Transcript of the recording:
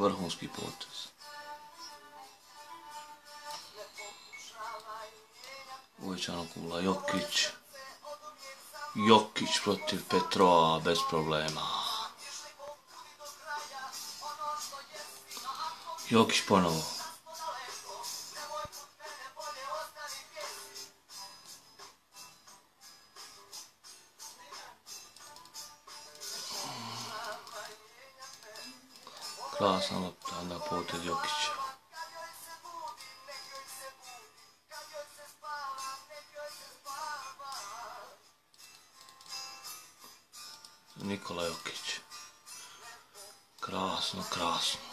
Vrhunski potez. Uvećana kula Jokić. Jokić protiv Petrova bez problema. Jokić ponovo. Krasna lopta na potez Jokića. Nikola Jokić. Krasno, krasno.